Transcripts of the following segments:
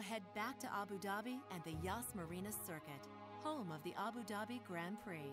head back to Abu Dhabi and the Yas Marina Circuit, home of the Abu Dhabi Grand Prix.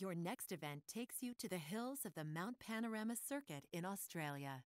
Your next event takes you to the hills of the Mount Panorama Circuit in Australia.